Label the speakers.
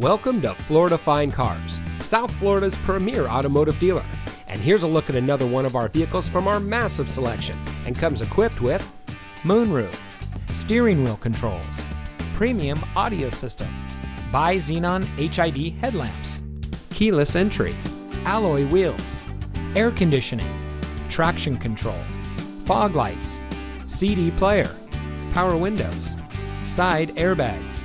Speaker 1: Welcome to Florida Fine Cars, South Florida's premier automotive dealer. And here's a look at another one of our vehicles from our massive selection and comes equipped with
Speaker 2: moonroof, steering wheel controls, premium audio system, bi-xenon HID headlamps, keyless entry, alloy wheels, air conditioning, traction control, fog lights, CD player, power windows, side airbags,